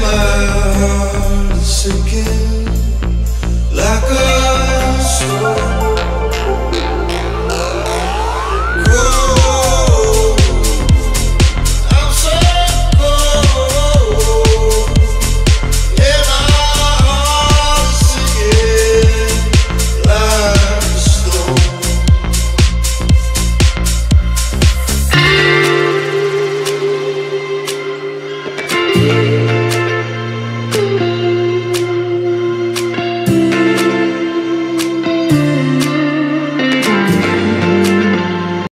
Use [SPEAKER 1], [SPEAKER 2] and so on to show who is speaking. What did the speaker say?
[SPEAKER 1] my heart is sinking.